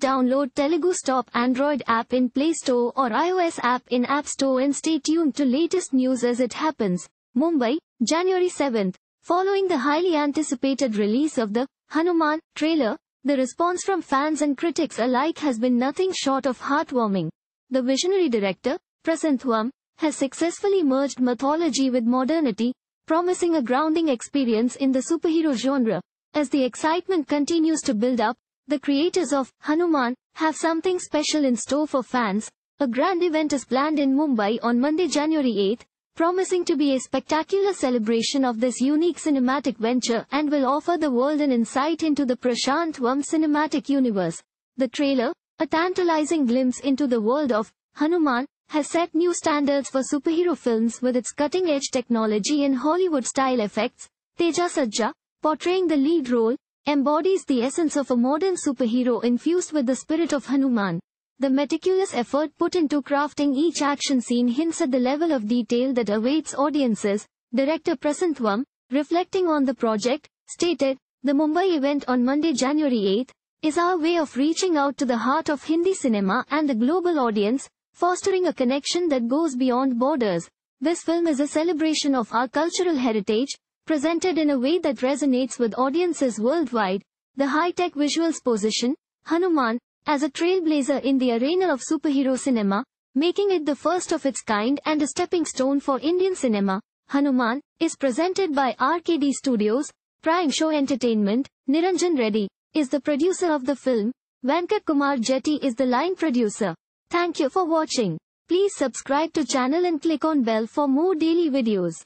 download Telugu Stop Android app in Play Store or iOS app in App Store and stay tuned to latest news as it happens. Mumbai, January 7th. Following the highly anticipated release of the Hanuman trailer, the response from fans and critics alike has been nothing short of heartwarming. The visionary director, Prasanth Varma, has successfully merged mythology with modernity, promising a grounding experience in the superhero genre. As the excitement continues to build up, the creators of Hanuman have something special in store for fans. A grand event is planned in Mumbai on Monday, January 8, promising to be a spectacular celebration of this unique cinematic venture and will offer the world an insight into the Prasanth Varma cinematic universe. The trailer, a tantalizing glimpse into the world of Hanuman, has set new standards for superhero films with its cutting-edge technology and Hollywood-style effects. Teja Sajja, portraying the lead role, embodies the essence of a modern superhero infused with the spirit of Hanuman. The meticulous effort put into crafting each action scene hints at the level of detail that awaits audiences. Director Prasanth Varma reflecting on the project, stated, The Mumbai event on Monday, January 8, is our way of reaching out to the heart of Hindi cinema and the global audience, fostering a connection that goes beyond borders. This film is a celebration of our cultural heritage, presented in a way that resonates with audiences worldwide. The high-tech visuals position, Hanuman, as a trailblazer in the arena of superhero cinema, making it the first of its kind and a stepping stone for Indian cinema. Hanuman is presented by RKD Studios, Prime Show Entertainment, Niranjan Reddy is the producer of the film, Venkat Kumar Jetty is the line producer. Thank you for watching. Please subscribe to channel and click on bell for more daily videos.